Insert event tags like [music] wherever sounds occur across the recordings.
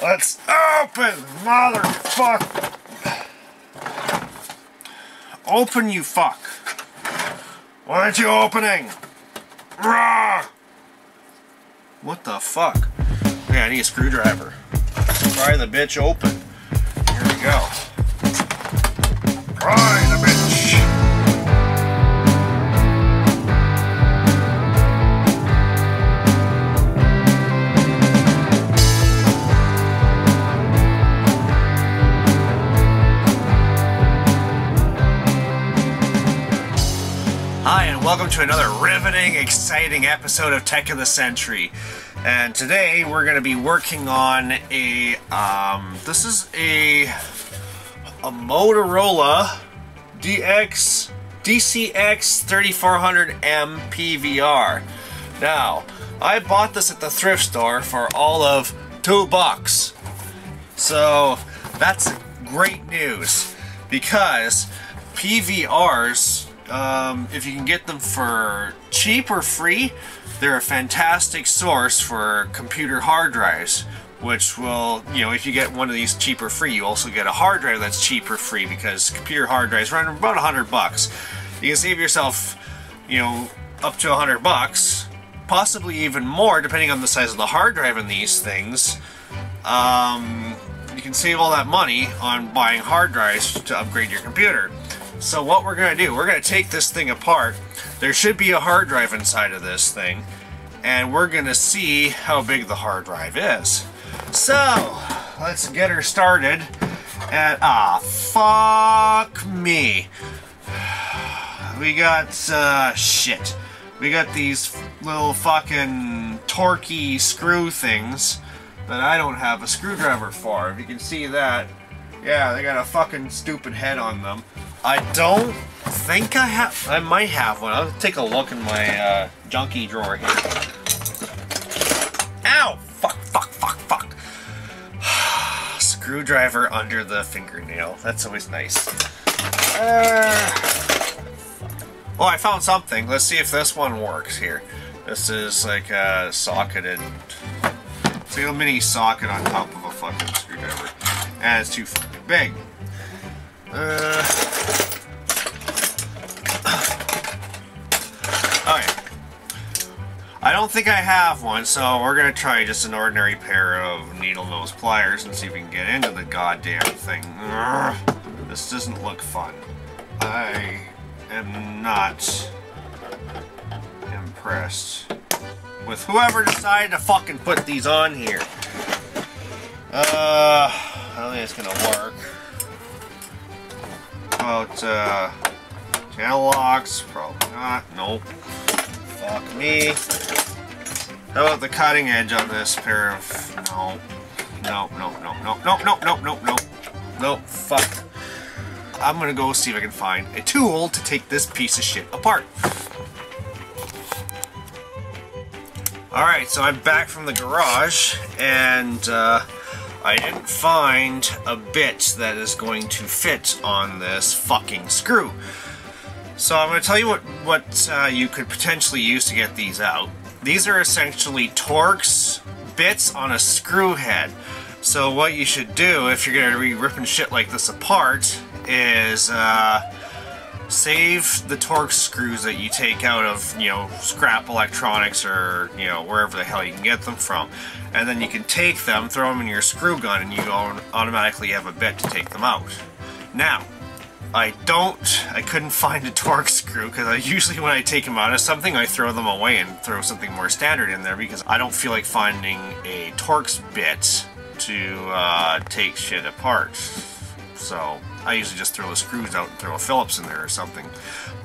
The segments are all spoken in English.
Let's open, motherfucker. Open, you fuck. Why aren't you opening? Rah! What the fuck? Okay, I need a screwdriver. Pry the bitch open. Here we go. Pry welcome to another riveting, exciting episode of Tech of the Century. And today we're going to be working on a. Um, this is a a Motorola DX DCX 3400M PVR. Now, I bought this at the thrift store for all of two bucks. So that's great news because PVRs um, if you can get them for cheap or free, they're a fantastic source for computer hard drives. Which will, you know, if you get one of these cheap or free, you also get a hard drive that's cheap or free because computer hard drives run about a hundred bucks. You can save yourself, you know, up to a hundred bucks, possibly even more depending on the size of the hard drive in these things. Um, you can save all that money on buying hard drives to upgrade your computer. So what we're going to do, we're going to take this thing apart. There should be a hard drive inside of this thing. And we're going to see how big the hard drive is. So, let's get her started. And, ah, fuck me. We got, uh, shit. We got these little fucking torquey screw things that I don't have a screwdriver for. If you can see that, yeah, they got a fucking stupid head on them. I don't think I have. I might have one. I'll take a look in my uh, junkie drawer here. Ow! Fuck, fuck, fuck, fuck. [sighs] Screwdriver under the fingernail. That's always nice. Uh, oh, I found something. Let's see if this one works here. This is like a socketed. It's like a mini socket on top of a fucking screwdriver. And it's too fucking big. Uh. I don't think I have one, so we're gonna try just an ordinary pair of needle nose pliers and see if we can get into the goddamn thing. Urgh. This doesn't look fun. I am not impressed with whoever decided to fucking put these on here. Uh, I don't think it's gonna work about uh, channel locks? Probably not. Nope. Fuck me. How about the cutting edge on this pair of... No. No, no, no, no, no, no, no, no, no. No, fuck. I'm gonna go see if I can find a tool to take this piece of shit apart. Alright, so I'm back from the garage, and uh, I didn't find a bit that is going to fit on this fucking screw. So I'm going to tell you what, what uh, you could potentially use to get these out. These are essentially Torx bits on a screw head. So what you should do if you're going to be ripping shit like this apart is uh, save the Torx screws that you take out of, you know, scrap electronics or, you know, wherever the hell you can get them from. And then you can take them, throw them in your screw gun, and you automatically have a bit to take them out. Now, I don't, I couldn't find a Torx screw because I usually when I take them out of something I throw them away and throw something more standard in there because I don't feel like finding a Torx bit to uh, take shit apart. So I usually just throw the screws out and throw a Phillips in there or something.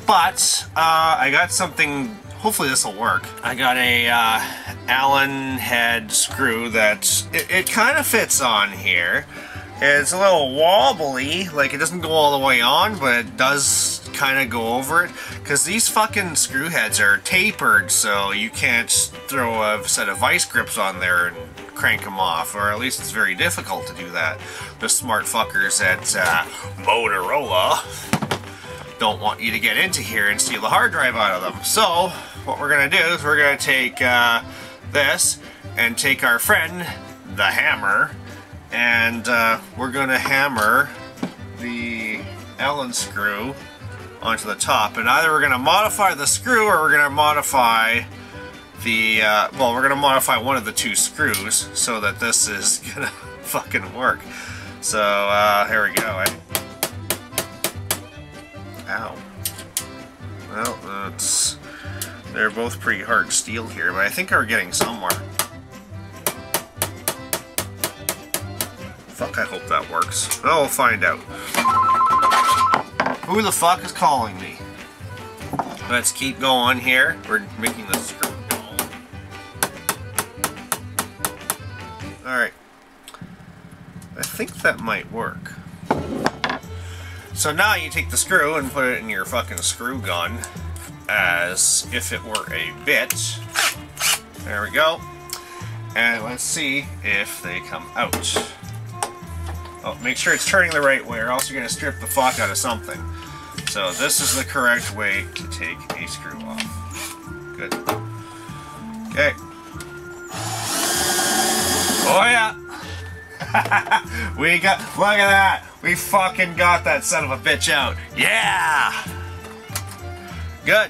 But uh, I got something, hopefully this will work. I got a uh, Allen head screw that, it, it kind of fits on here. It's a little wobbly, like it doesn't go all the way on, but it does kind of go over it. Because these fucking screw heads are tapered, so you can't throw a set of vice grips on there and crank them off, or at least it's very difficult to do that. The smart fuckers at uh, Motorola don't want you to get into here and steal the hard drive out of them. So, what we're going to do is we're going to take uh, this and take our friend, the hammer, and uh, we're going to hammer the Allen screw onto the top. And either we're going to modify the screw or we're going to modify the, uh, well, we're going to modify one of the two screws so that this is [laughs] going to fucking work. So, uh, here we go. Eh? Ow. Well, that's... They're both pretty hard steel here, but I think we're getting somewhere. Fuck, I hope that works. Oh, we'll find out. Who the fuck is calling me? Let's keep going here. We're making the screw that might work. So now you take the screw and put it in your fucking screw gun as if it were a bit. There we go. And let's see if they come out. Oh, make sure it's turning the right way or else you're going to strip the fuck out of something. So this is the correct way to take a screw off. Good. Okay. Oh yeah! [laughs] we got, look at that! We fucking got that son of a bitch out. Yeah! Good.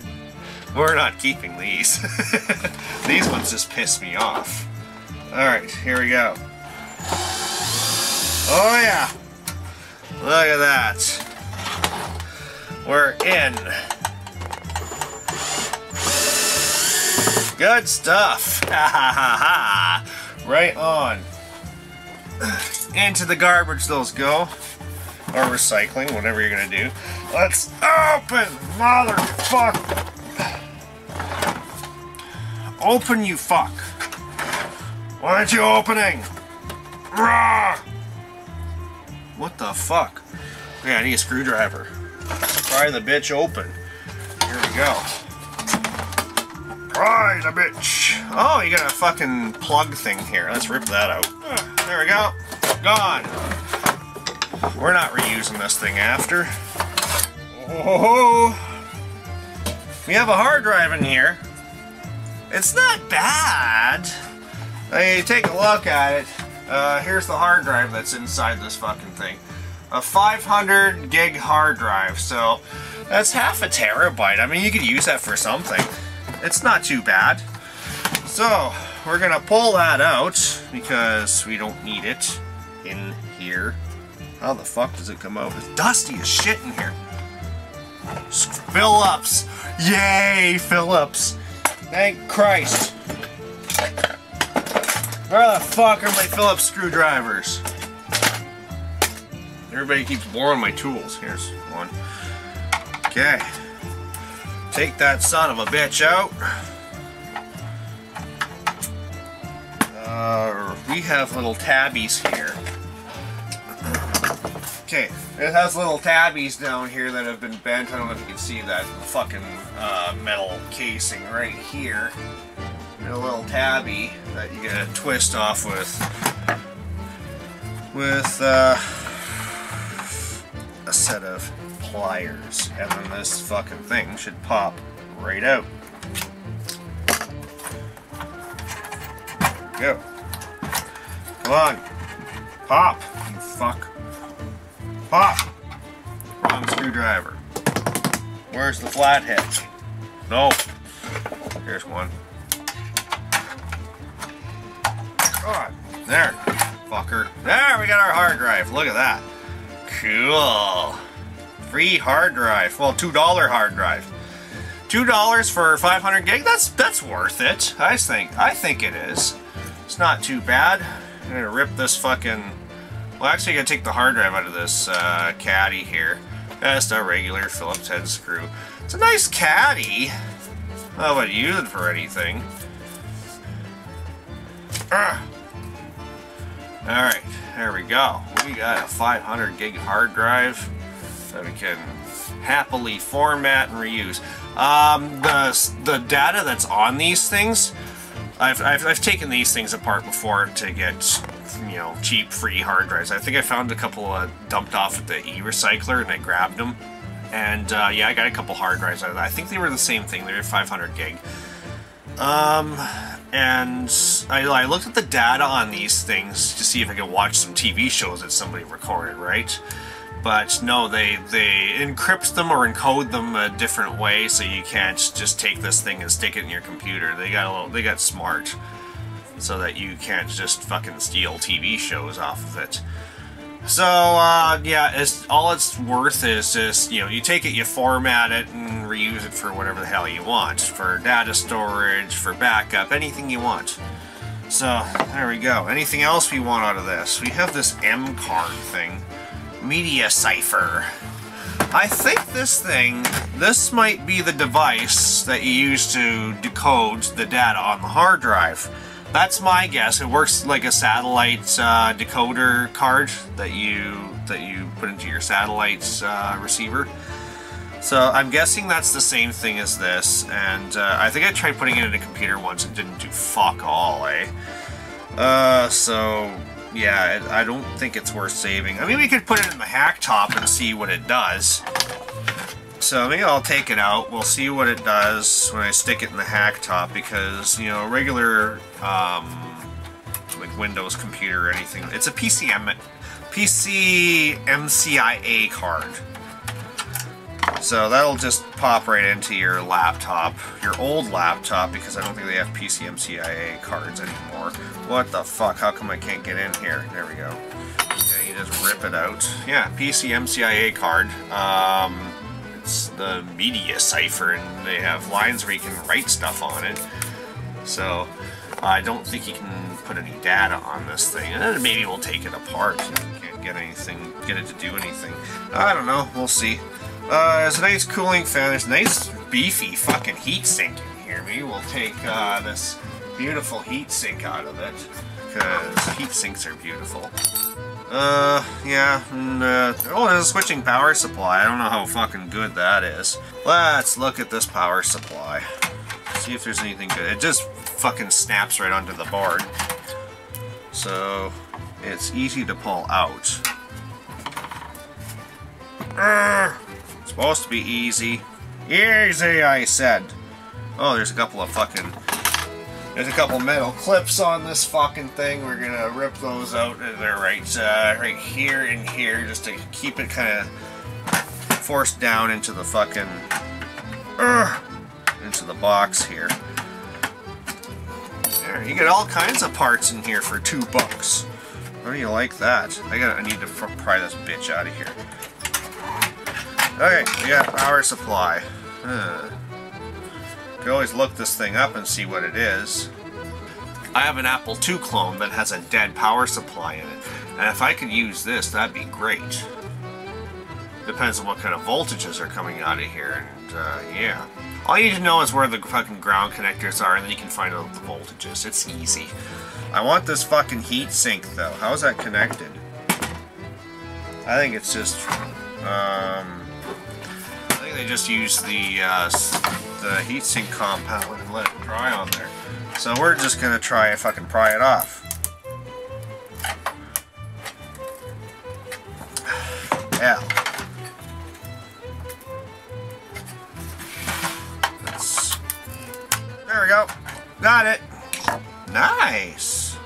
We're not keeping these. [laughs] these ones just piss me off. Alright, here we go. Oh yeah! Look at that. We're in. Good stuff. [laughs] Ha ha ha ha. Right on. Into the garbage those go. Or recycling, whatever you're gonna do. Let's open, motherfucker. Open, you fuck. Why aren't you opening? Rah! What the fuck? Yeah, I need a screwdriver. Pry the bitch open. Here we go. Pry the bitch. Oh, you got a fucking plug thing here. Let's rip that out. There we go. Gone. We're not reusing this thing after. Oh, we have a hard drive in here. It's not bad. I mean, take a look at it. Uh, here's the hard drive that's inside this fucking thing. A 500 gig hard drive, so that's half a terabyte. I mean, you could use that for something. It's not too bad. So, we're gonna pull that out because we don't need it in here. How the fuck does it come out? It's dusty as shit in here. Phillips! Yay, Phillips! Thank Christ! Where the fuck are my Phillips screwdrivers? Everybody keeps borrowing my tools. Here's one. Okay. Take that son of a bitch out. Uh, we have little tabbies here. Okay, it has little tabbies down here that have been bent. I don't know if you can see that fucking uh, metal casing right here. A little tabby that you gotta twist off with with uh, a set of pliers. And then this fucking thing should pop right out. Go. Come on. Pop, you fuck. Pop! Wrong screwdriver. Where's the flathead? No. Here's one. God. There. Fucker. There, we got our hard drive. Look at that. Cool. Free hard drive. Well, $2 hard drive. $2 for 500 gig? That's that's worth it. I think. I think it is. It's not too bad. I'm gonna rip this fucking well, actually, I gotta take the hard drive out of this uh, caddy here. That's a regular Phillips head screw. It's a nice caddy. I use it for anything. Ah. Alright, there we go. We got a 500 gig hard drive that we can happily format and reuse. Um, the, the data that's on these things, I've, I've, I've taken these things apart before to get you know, cheap free hard drives. I think I found a couple uh, dumped off at the e-recycler and I grabbed them. And uh, yeah, I got a couple hard drives out of that. I think they were the same thing. They were 500 gig. Um, and I, I looked at the data on these things to see if I could watch some TV shows that somebody recorded, right? But no, they they encrypt them or encode them a different way, so you can't just take this thing and stick it in your computer. They got a little, they got smart, so that you can't just fucking steal TV shows off of it. So, uh, yeah, it's, all it's worth is just, you know, you take it, you format it, and reuse it for whatever the hell you want. For data storage, for backup, anything you want. So, there we go. Anything else we want out of this? We have this M card thing. Media Cipher. I think this thing, this might be the device that you use to decode the data on the hard drive. That's my guess. It works like a satellite uh, decoder card that you that you put into your satellite uh, receiver. So I'm guessing that's the same thing as this, and uh, I think I tried putting it in a computer once and didn't do fuck all, eh? Uh, so yeah, I don't think it's worth saving. I mean, we could put it in the hack top and see what it does. So maybe I'll take it out. We'll see what it does when I stick it in the hack top because, you know, a regular um, like Windows computer or anything, it's a PCM, PC MCIA card. So that'll just pop right into your laptop, your old laptop, because I don't think they have PCMCIA cards anymore. What the fuck? How come I can't get in here? There we go. Yeah, you just rip it out. Yeah, PCMCIA card. Um, it's the media cipher and they have lines where you can write stuff on it. So I don't think you can put any data on this thing. And maybe we'll take it apart. can't get anything, get it to do anything. I don't know. We'll see. Uh, there's a nice cooling fan. There's a nice beefy fucking heat sink in here. Maybe we'll take uh, this beautiful heat sink out of it because heat sinks are beautiful. Uh, yeah, and, uh, oh, there's a switching power supply. I don't know how fucking good that is. Let's look at this power supply. See if there's anything good. It just fucking snaps right onto the board. So, it's easy to pull out. Uh, supposed to be easy. Easy, I said. Oh, there's a couple of fucking there's a couple metal clips on this fucking thing. We're gonna rip those out. They're right, uh, right here and here, just to keep it kind of forced down into the fucking, uh, into the box here. There, you get all kinds of parts in here for two bucks. How do you like that? I got. I need to pry this bitch out of here. Okay, we got power supply. Uh. You always look this thing up and see what it is. I have an Apple II clone that has a dead power supply in it, and if I could use this, that'd be great. Depends on what kind of voltages are coming out of here, and uh, yeah. All you need to know is where the fucking ground connectors are, and then you can find out the voltages. It's easy. I want this fucking heat sink, though. How's that connected? I think it's just, um, they just use the, uh, the heatsink compound and let it dry on there. So we're just going to try if I can pry it off. [sighs] Yeah. That's, there we go. Got it. Nice.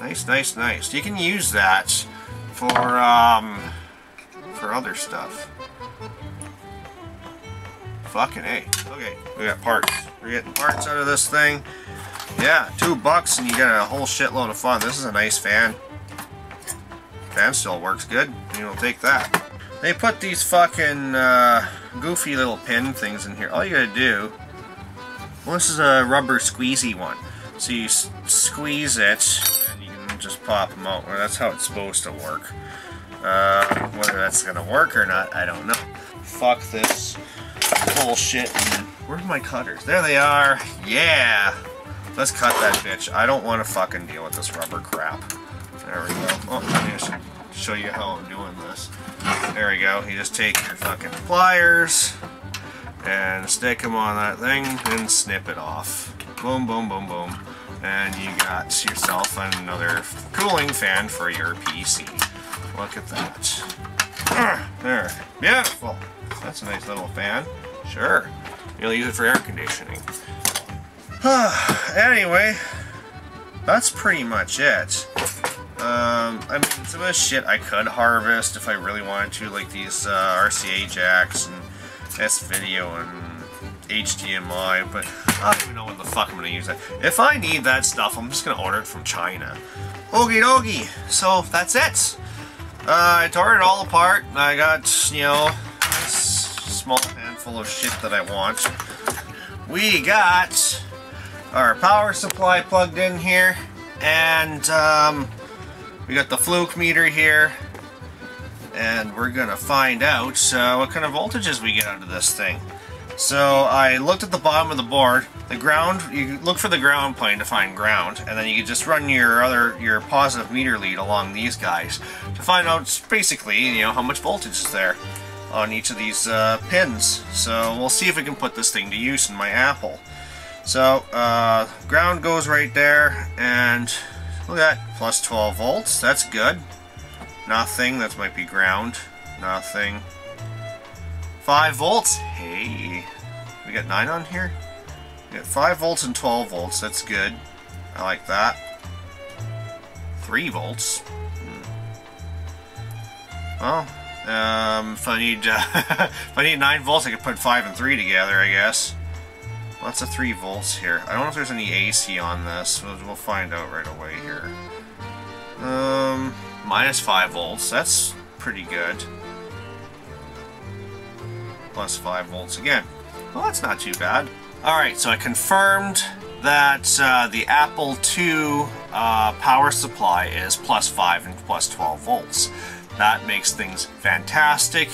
Nice, nice, nice. You can use that for, um, for other stuff. Fucking A. Okay, we got parts. We're getting parts out of this thing. Yeah, two bucks and you get a whole shitload of fun. This is a nice fan. Fan still works good. You'll take that. They put these fucking uh, goofy little pin things in here. All you gotta do... Well, this is a rubber squeezy one. So you squeeze it, and you can just pop them out. Well, that's how it's supposed to work. Uh, whether that's gonna work or not, I don't know. Fuck this bullshit. Where's my cutters? There they are. Yeah. Let's cut that bitch. I don't want to fucking deal with this rubber crap. There we go. Oh, show you how I'm doing this. There we go. You just take your fucking pliers and stick them on that thing and snip it off. Boom, boom, boom, boom. And you got yourself another cooling fan for your PC. Look at that. [clears throat] There. Beautiful. That's a nice little fan. Sure. You'll use it for air conditioning. [sighs] anyway, that's pretty much it. Um, I mean, some of the shit I could harvest if I really wanted to, like these uh, RCA jacks and S-Video and HDMI, but I don't even know what the fuck I'm gonna use that. If I need that stuff, I'm just gonna order it from China. Okie dokie. So that's it. Uh, I tore it all apart. I got, you know, small handful of shit that I want. We got our power supply plugged in here, and um, we got the fluke meter here, and we're gonna find out uh, what kind of voltages we get out of this thing. So I looked at the bottom of the board. The ground, you look for the ground plane to find ground, and then you can just run your other, your positive meter lead along these guys to find out basically, you know, how much voltage is there on each of these uh, pins. So we'll see if we can put this thing to use in my Apple. So uh, ground goes right there, and look at that, plus 12 volts. That's good. Nothing. That might be ground. Nothing. 5 volts. Hey. We got 9 on here? We got 5 volts and 12 volts. That's good. I like that. 3 volts. Hmm. Well, um, if I need uh, [laughs] if I need 9 volts, I could put 5 and 3 together, I guess. Lots of 3 volts here. I don't know if there's any AC on this. We'll, we'll find out right away here. Um, minus 5 volts. That's pretty good plus 5 volts again. Well, that's not too bad. Alright, so I confirmed that uh, the Apple II uh, power supply is plus 5 and plus 12 volts. That makes things fantastic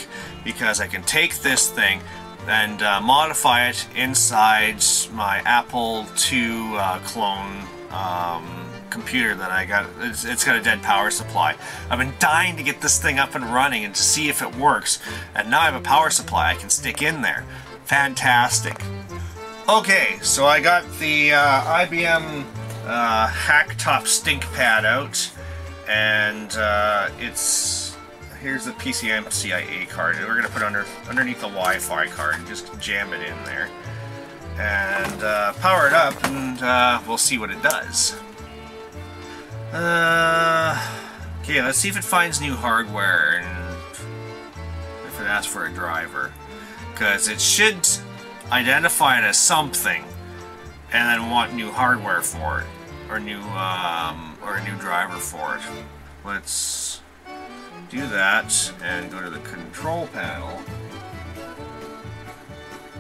because I can take this thing and uh, modify it inside my Apple II uh, clone um, computer that I got. It's, it's got a dead power supply. I've been dying to get this thing up and running and to see if it works. And now I have a power supply I can stick in there. Fantastic. Okay, so I got the uh, IBM uh, hack top stink pad out, and uh, it's here's the PCM CIA card. We're gonna put under underneath the Wi-Fi card and just jam it in there, and uh, power it up, and uh, we'll see what it does. Uh, okay, let's see if it finds new hardware and if it asks for a driver. Because it should identify it as something and then want new hardware for it. Or new, um, or a new driver for it. Let's do that and go to the control panel.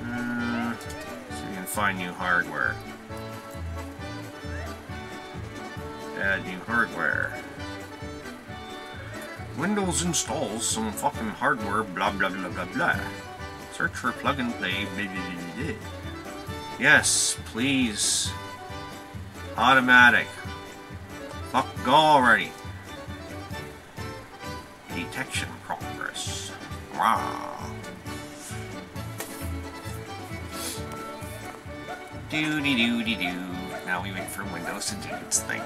Uh, so we can find new hardware. Add new hardware. Windows installs some fucking hardware, blah blah blah blah blah. Search for plug and play, blah blah blah. Yes, please. Automatic. Fuck, go already. Detection progress. Wow. Doody doody doo. Now we wait for Windows to do its thing.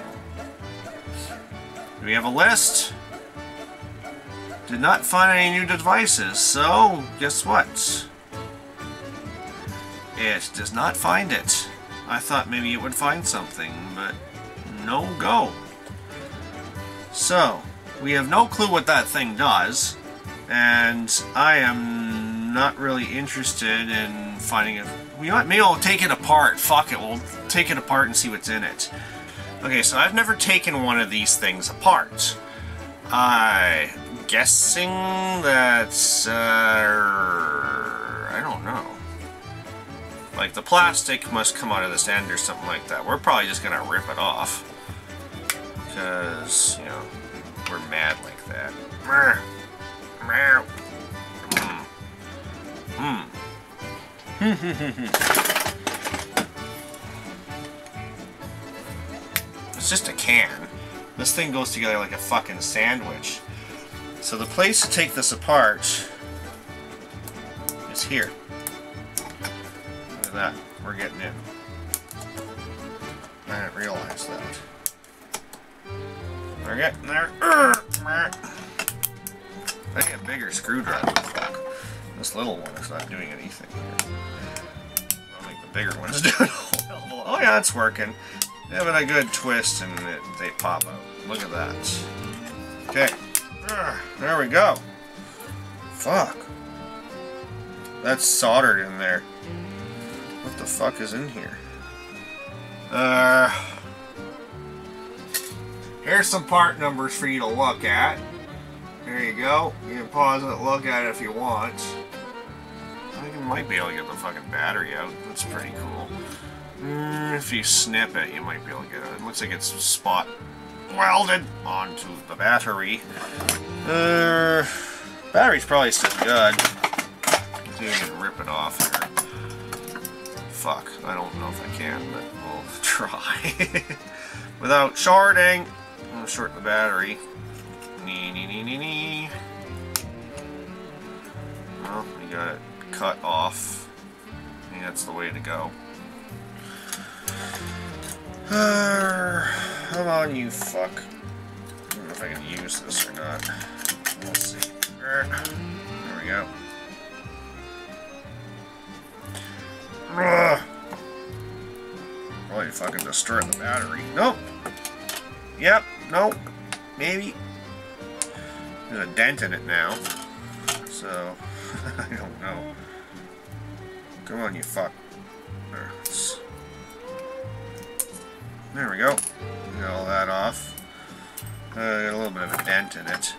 Do We have a list. Did not find any new devices, so guess what? It does not find it. I thought maybe it would find something, but no go. So, we have no clue what that thing does, and I am not really interested in finding it. We might, maybe I'll take it apart. Fuck it, we'll take it apart and see what's in it. Okay, so I've never taken one of these things apart. I'm guessing that's, uh, I don't know. Like, the plastic must come out of this end or something like that. We're probably just gonna rip it off. Because, you know, we're mad like that. Hmm. Hmm. [laughs] It's just a can. This thing goes together like a fucking sandwich. So the place to take this apart is here. Look at that. We're getting in. I didn't realize that. We're getting there. I need a bigger screwdriver. This little one is not doing anything here. I think the bigger one's [laughs] doing Oh yeah, it's working. Having a good twist and it, they pop out. Look at that. Okay. There we go. Fuck. That's soldered in there. What the fuck is in here? Uh, here's some part numbers for you to look at. There you go. You can pause it, look at it if you want. I think you might be able to get the fucking battery out. That's pretty cool. Mm, if you snip it, you might be able to get it. It looks like it's spot welded onto the battery. Uh, battery's probably still good. See if I can rip it off here. Fuck, I don't know if I can, but we'll [laughs] try. Without shorting, I'm short the battery. Nee, nee, nee, nee, nee. Well, we got it cut off. I think that's the way to go. [sighs] Come on, you fuck. I don't know if I can use this or not. We'll see. There we go. Ugh. Probably fucking destroy the battery. Nope. Yep. Nope. Maybe. There's a dent in it now. So, [laughs] I don't know. Come on, you fuck. There, we go. Get all that off. Uh, got a little bit of a dent in it.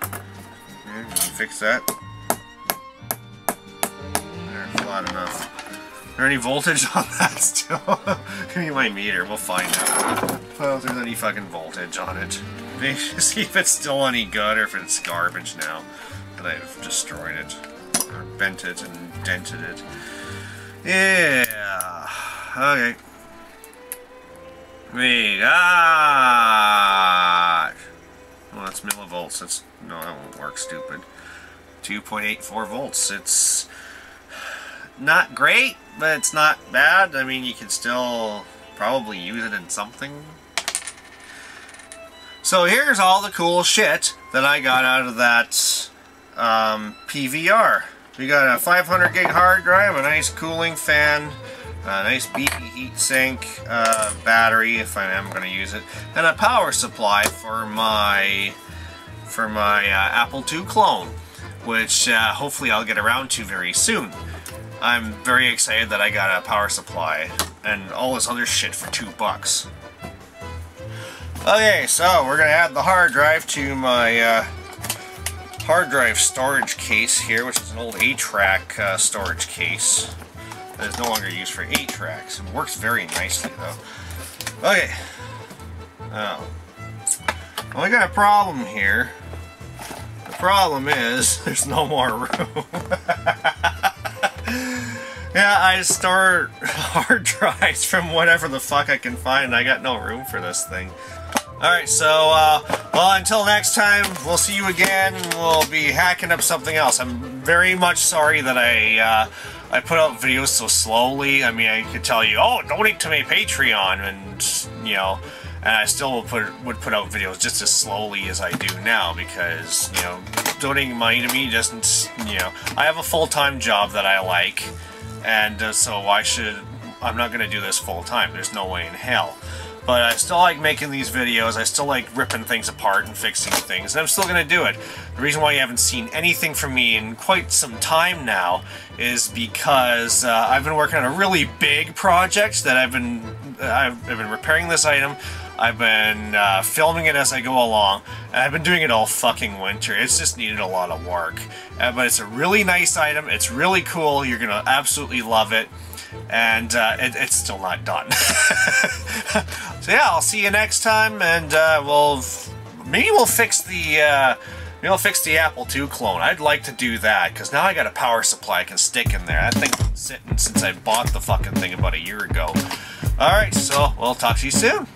Fix that. There, flat enough. Is there any voltage [laughs] on that still? [laughs] Give me my meter, we'll find out. Well, if there's any fucking voltage on it. Maybe [laughs] see if it's still any good or if it's garbage now that I've destroyed it. Or bent it and dented it. Yeah. Okay. We got... Well, that's millivolts. That's... No, that won't work, stupid. 2.84 volts. It's not great, but it's not bad. I mean, you can still probably use it in something. So here's all the cool shit that I got out of that um, PVR. We got a 500 gig hard drive, a nice cooling fan, a nice heat sink, uh, battery if I am going to use it, and a power supply for my for my uh, Apple II clone, which uh, hopefully I'll get around to very soon. I'm very excited that I got a power supply and all this other shit for two bucks. Okay, so we're gonna add the hard drive to my uh, hard drive storage case here, which is an old 8-track uh, storage case that is no longer used for 8-tracks. It works very nicely, though. Okay. Now, well, I got a problem here. The problem is, [laughs] there's no more room. [laughs] yeah, I store [laughs] hard drives from whatever the fuck I can find. I got no room for this thing. Alright, so, uh, well, until next time, we'll see you again. We'll be hacking up something else. I'm very much sorry that I, uh, I put out videos so slowly. I mean, I could tell you, oh, donate to my Patreon, and, you know, and I still would put, would put out videos just as slowly as I do now, because, you know, donating money to me doesn't, you know, I have a full-time job that I like, and uh, so why should, I'm not going to do this full-time. There's no way in hell. But I still like making these videos, I still like ripping things apart and fixing things, and I'm still going to do it. The reason why you haven't seen anything from me in quite some time now is because uh, I've been working on a really big project that I've been, I've, I've been repairing this item, I've been uh, filming it as I go along, and I've been doing it all fucking winter. It's just needed a lot of work. Uh, but it's a really nice item, it's really cool, you're going to absolutely love it and uh, it, it's still not done. [laughs] so yeah, I'll see you next time, and uh, we'll maybe we'll fix the uh, maybe we'll fix the Apple II clone. I'd like to do that because now I got a power supply I can stick in there. That thing's been sitting since I bought the fucking thing about a year ago. All right, so we'll talk to you soon.